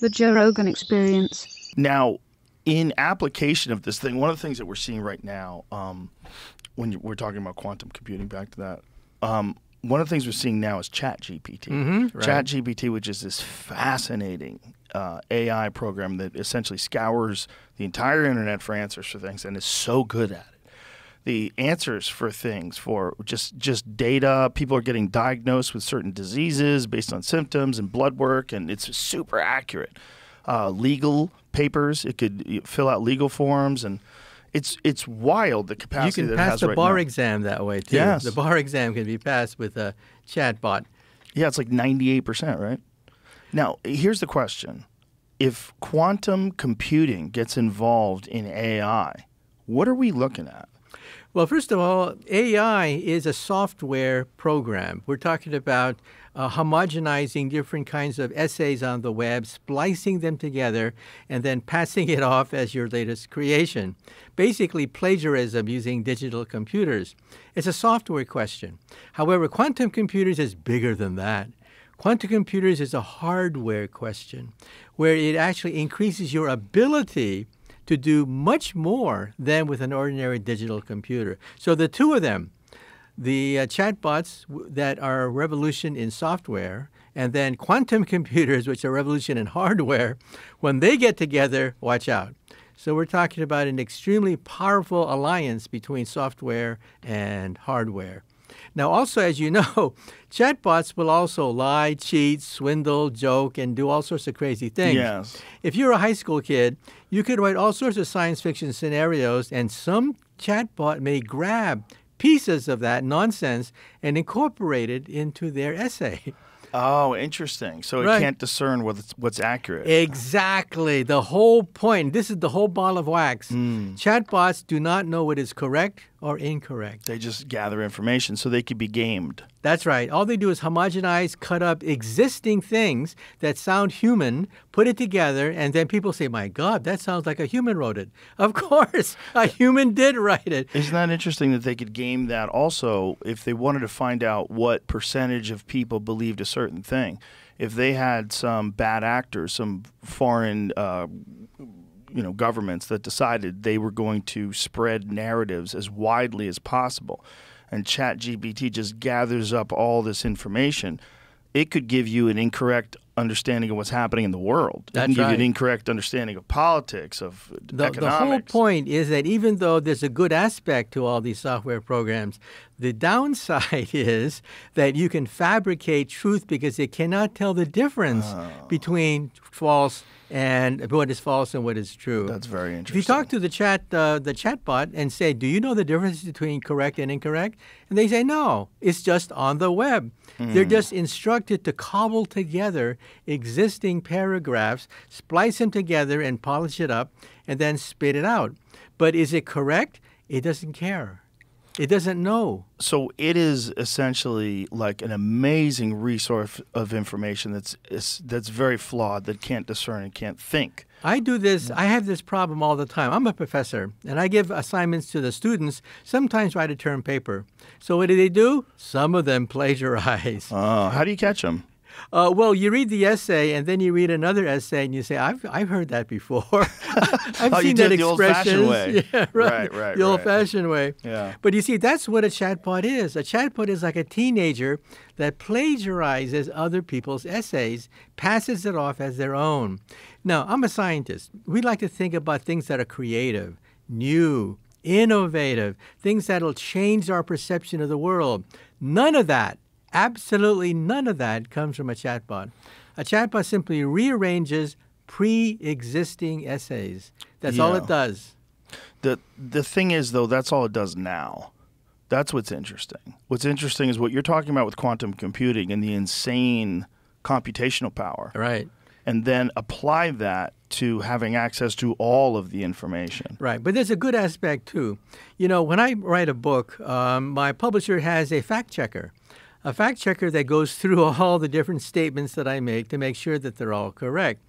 The Joe Rogan Experience. Now, in application of this thing, one of the things that we're seeing right now, um, when you, we're talking about quantum computing, back to that, um, one of the things we're seeing now is Chat GPT. Mhm, right. Chat GPT, which is this fascinating uh, AI program that essentially scours the entire internet for answers for things and is so good at it. The answers for things, for just just data, people are getting diagnosed with certain diseases based on symptoms and blood work, and it's super accurate. Uh, legal papers, it could fill out legal forms, and it's it's wild the capacity You can pass has the right bar now. exam that way too. Yes. The bar exam can be passed with a chatbot. Yeah, it's like 98%, right? Now, here's the question. If quantum computing gets involved in AI, what are we looking at? Well, first of all, AI is a software program. We're talking about uh, homogenizing different kinds of essays on the web, splicing them together, and then passing it off as your latest creation. Basically, plagiarism using digital computers. It's a software question. However, quantum computers is bigger than that. Quantum computers is a hardware question where it actually increases your ability to do much more than with an ordinary digital computer. So the two of them, the uh, chatbots that are a revolution in software, and then quantum computers, which are a revolution in hardware, when they get together, watch out. So we're talking about an extremely powerful alliance between software and hardware. Now, also, as you know, chatbots will also lie, cheat, swindle, joke, and do all sorts of crazy things. Yes. If you're a high school kid, you could write all sorts of science fiction scenarios, and some chatbot may grab pieces of that nonsense and incorporate it into their essay. Oh, interesting. So it can't discern what's, what's accurate. Exactly. The whole point. This is the whole ball of wax. Hmm. Chatbots do not know what is correct or incorrect. they just gather information so they could be gamed. That's right. All they do is homogenize, cut up existing things that sound human, put it together, and then people say, My God, that sounds like a human wrote it. Of course, a human did write it. Isn't that interesting that they could game that also if they wanted to find out what percentage of people believed a certain thing? If they had some bad actors, some foreign, uh, you know, governments that decided they were going to spread narratives as widely as possible, and ChatGPT just gathers up all this information, it could give you an incorrect understanding of what's happening in the world. it That's can give you an incorrect understanding of politics, of The, the whole point is that even though there's a good aspect to all these software programs, the downside is that you can fabricate truth because it cannot tell the difference Oh. between false and what is false and what is true. That's very interesting. If you talk to the chat uh, the chatbot and say, "Do you know the difference between correct and incorrect?" and they say, "No, it's just on the web." They're Hmm. just instructed to cobble together existing paragraphs, splice them together, and polish it up, and then spit it out. But is it correct? It doesn't care. It doesn't know. so it is essentially like an amazing resource of information that's is, that's very flawed that can't discern and can't think. I do this, I have this problem all the time. I'm a professor and I give assignments to the students, sometimes write a term paper. So what do they do? Some of them plagiarize. Oh, how do you catch them? Uh, well, you read the essay and then you read another essay and you say, I've, I've heard that before. I've Oh, seen that it the old-fashioned expression. way. Yeah, right. Right, right, The right. old fashioned way. Yeah. But you see, that's what a chatbot is. A chatbot is like a teenager that plagiarizes other people's essays, passes it off as their own. Now, I'm a scientist. We like to think about things that are creative, new, innovative, things that'll change our perception of the world. None of that, absolutely none of that, comes from a chatbot. A chatbot simply rearranges pre existing essays. That's all it does. The the thing is though, that's all it does now. That's what's interesting. What's interesting is what you're talking about with quantum computing and the insane computational power. Right. And then apply that to having access to all of the information. Right, but there's a good aspect too. You know, when I write a book, um, my publisher has a fact checker, a fact checker that goes through all the different statements that I make to make sure that they're all correct.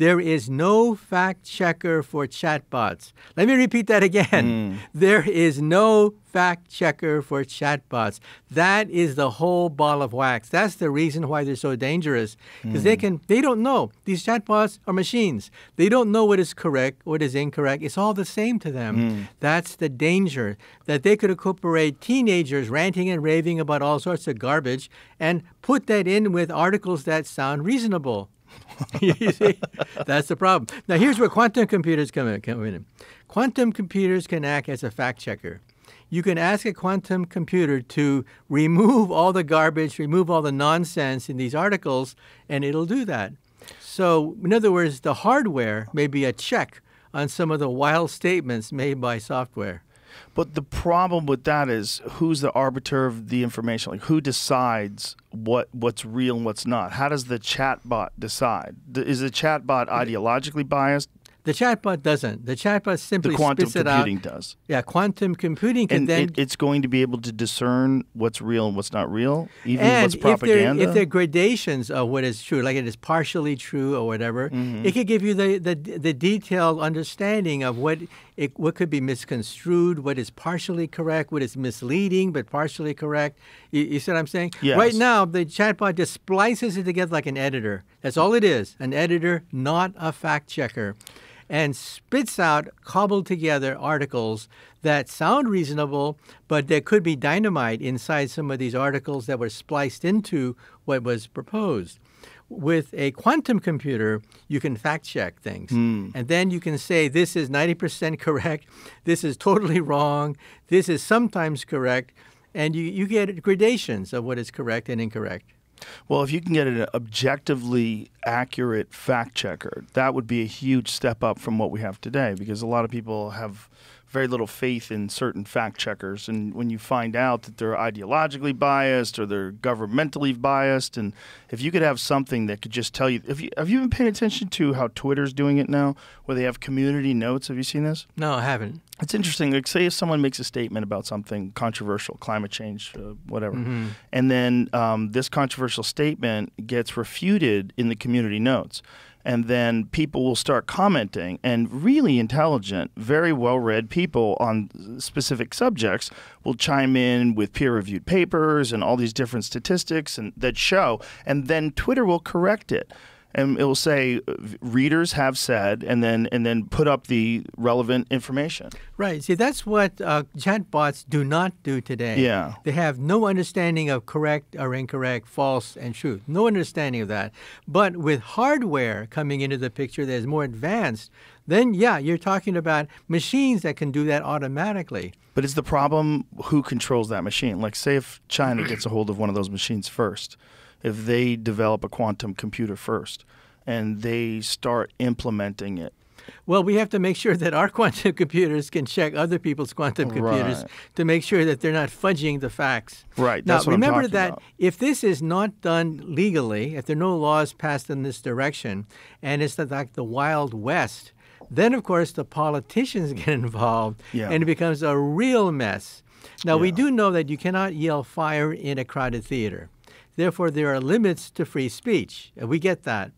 There is no fact checker for chatbots. Let me repeat that again. Hmm. There is no fact checker for chatbots. That is the whole ball of wax. That's the reason why they're so dangerous because they hmm. can they don't know. These chatbots are machines. They don't know what is correct, what is incorrect. It's all the same to them. Hmm. That's the danger that they could incorporate teenagers ranting and raving about all sorts of garbage and put that in with articles that sound reasonable. you see, that's the problem. Now, here's where quantum computers come in, come in. Quantum computers can act as a fact checker. You can ask a quantum computer to remove all the garbage, remove all the nonsense in these articles, and it'll do that. So, in other words, the hardware may be a check on some of the wild statements made by software. But the problem with that is who's the arbiter of the information? Like who decides what what's real and what's not? How does the chatbot decide? Is the chatbot ideologically biased? The chatbot doesn't. The chatbot simply The quantum spits it out. computing does. Yeah, quantum computing can And then it, it's going to be able to discern what's real and what's not real, even and what's if there, propaganda. if there are gradations of what is true, like it is partially true or whatever, Mm-hmm. it could give you the, the the detailed understanding of what it what could be misconstrued, what is partially correct, what is misleading but partially correct. You, you see what I'm saying? Right now, the chatbot just splices it together like an editor. That's all it is, an editor, not a fact checker. And spits out cobbled together articles that sound reasonable, but there could be dynamite inside some of these articles that were spliced into what was proposed. With a quantum computer, you can fact check things. Hmm. And then you can say, this is 90% correct, this is totally wrong, this is sometimes correct, and you, you get gradations of what is correct and incorrect. Well, if you can get an objectively accurate fact checker, that would be a huge step up from what we have today because a lot of people have very little faith in certain fact checkers. And when you find out that they're ideologically biased or they're governmentally biased, and if you could have something that could just tell you, if you, have you been paying attention to how Twitter's doing it now, where they have community notes? Have you seen this? No, I haven't. It's interesting. Like, say if someone makes a statement about something controversial, climate change, uh, whatever, and then um, this controversial statement gets refuted in the community notes, and then people will start commenting, and really intelligent, very well-read people on specific subjects will chime in with peer-reviewed papers and all these different statistics and that show, and then Twitter will correct it and it will say uh, readers have said and then and then put up the relevant information Right. See, that's what uh, chatbots do not do today. Yeah. They have no understanding of correct or incorrect, false and truth. No understanding of that. But with hardware coming into the picture that is more advanced, then yeah, you're talking about machines that can do that automatically. but is the problem who controls that machine like say if china gets a hold of one of those machines first if they develop a quantum computer first and they start implementing it Well, we have to make sure that our quantum computers can check other people's quantum computers Right. to make sure that they're not fudging the facts. Right, Now, that's what I'm remember that about. if this is not done legally, if there are no laws passed in this direction, and it's like the Wild West, then of course the politicians get involved, Yeah. and it becomes a real mess. Now, we do know that you cannot yell fire in a crowded theater. Therefore, there are limits to free speech. and We get that.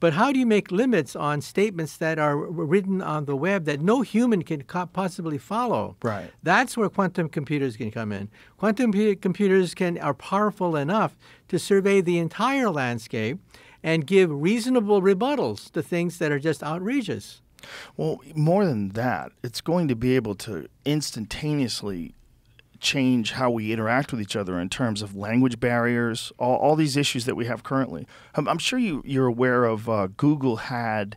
But how do you make limits on statements that are written on the web that no human can co- possibly follow? Right. That's where quantum computers can come in. Quantum pu- computers can are powerful enough to survey the entire landscape and give reasonable rebuttals to things that are just outrageous. Well, more than that, it's going to be able to instantaneously change how we interact with each other in terms of language barriers, all, all these issues that we have currently. I'm, I'm sure you, you're aware of uh, Google had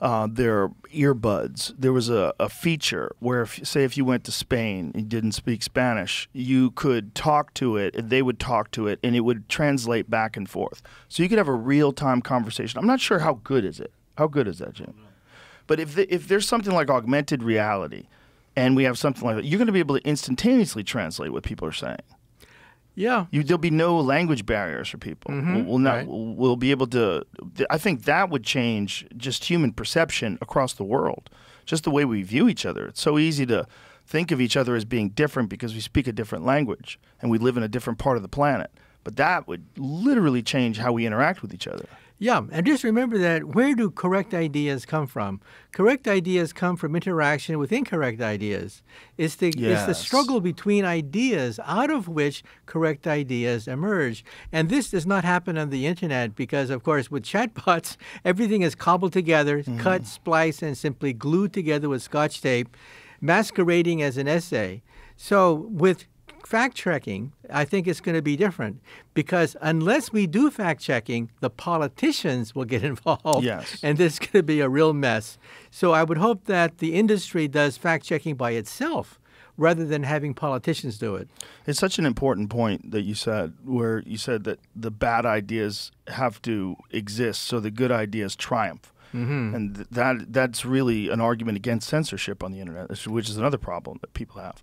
uh, their earbuds. There was a, a feature where, if, say, if you went to Spain and didn't speak Spanish, you could talk to it and they would talk to it and it would translate back and forth. So you could have a real time conversation. I'm not sure how good is it. How good is that, Jim? But if the, if there's something like augmented reality, and we have something like that, you're going to be able to instantaneously translate what people are saying. Yeah. You, there'll be no language barriers for people. Mm-hmm. We'll, we'll not. right. We'll be able to. I think that would change just human perception across the world, just the way we view each other. It's so easy to think of each other as being different because we speak a different language and we live in a different part of the planet. But that would literally change how we interact with each other. Yeah, and just remember that where do correct ideas come from? Correct ideas come from interaction with incorrect ideas. It's the, it's the struggle between ideas out of which correct ideas emerge. And this does not happen on the internet because, of course, with chatbots, everything is cobbled together, mm-hmm. cut, spliced, and simply glued together with scotch tape, masquerading as an essay. So with fact checking, I think it's going to be different because unless we do fact checking, the politicians will get involved. Yes. And this is going to be a real mess. So I would hope that the industry does fact checking by itself rather than having politicians do it. It's such an important point that you said, where you said that the bad ideas have to exist so the good ideas triumph. Mm-hmm. And th- that that's really an argument against censorship on the internet, which is another problem that people have,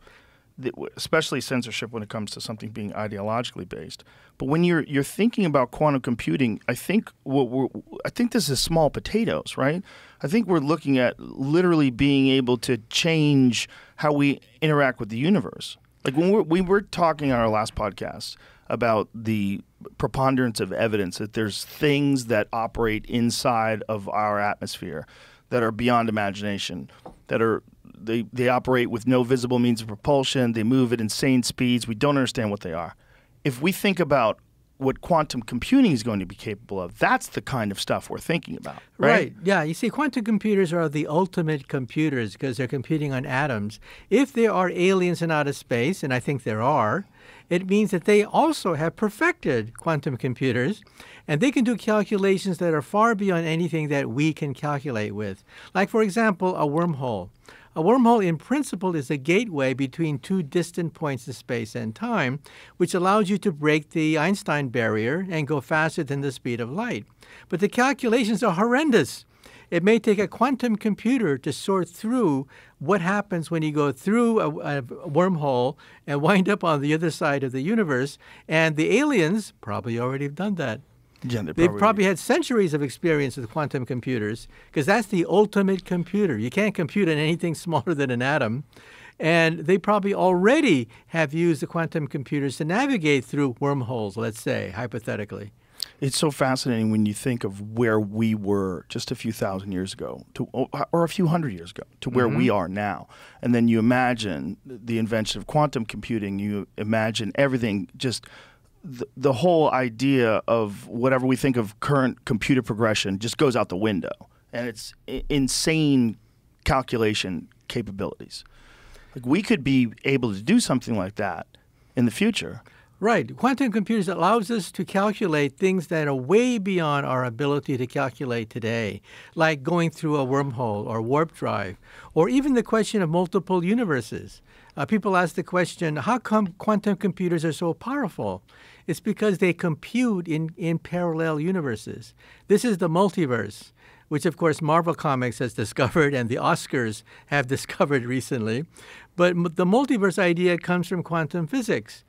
especially censorship when it comes to something being ideologically based. But when you're you're thinking about quantum computing, I think what we're, I think this is small potatoes, right? I think we're looking at literally being able to change how we interact with the universe. Like when we're, we were talking on our last podcast about the preponderance of evidence that there's things that operate inside of our atmosphere that are beyond imagination, that are they, they operate with no visible means of propulsion, they move at insane speeds, we don't understand what they are. If we think about what quantum computing is going to be capable of, that's the kind of stuff we're thinking about, right? Yeah. You see, quantum computers are the ultimate computers because they're computing on atoms. If there are aliens in outer space, and I think there are, it means that they also have perfected quantum computers and they can do calculations that are far beyond anything that we can calculate with. Like, for example, a wormhole. A wormhole, in principle, is a gateway between two distant points in space and time, which allows you to break the Einstein barrier and go faster than the speed of light. But the calculations are horrendous. It may take a quantum computer to sort through what happens when you go through a, a wormhole and wind up on the other side of the universe. And the aliens probably already have done that. Yeah, they They've probably had centuries of experience with quantum computers because that's the ultimate computer. You can't compute on anything smaller than an atom. And they probably already have used the quantum computers to navigate through wormholes, let's say, hypothetically. It's so fascinating when you think of where we were just a few thousand years ago, to, or a few hundred years ago, to where we mm-hmm. are now. And then you imagine the invention of quantum computing, you imagine everything just. The, the whole idea of whatever we think of current computer progression just goes out the window. And it's insane calculation capabilities. Like we could be able to do something like that in the future. Right. Quantum computers allows us to calculate things that are way beyond our ability to calculate today, like going through a wormhole or warp drive, or even the question of multiple universes. Uh, people ask the question, how come quantum computers are so powerful? It's because they compute in, in parallel universes. This is the multiverse, which of course Marvel Comics has discovered and the Oscars have discovered recently. But the multiverse idea comes from quantum physics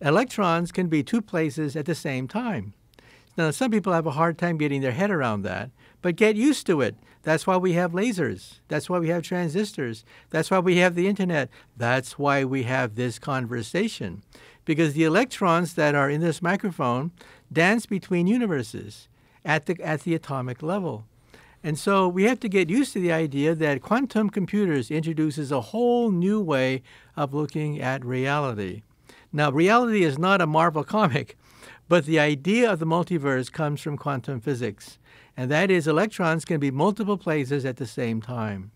electrons can be two places at the same time. Now, some people have a hard time getting their head around that, but get used to it. That's why we have lasers. That's why we have transistors. That's why we have the internet. That's why we have this conversation. Because the electrons that are in this microphone dance between universes at the, at the atomic level. And so we have to get used to the idea that quantum computers introduces a whole new way of looking at reality. Now, reality is not a Marvel comic, but the idea of the multiverse comes from quantum physics, and that is electrons can be multiple places at the same time.